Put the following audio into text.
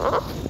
Huh?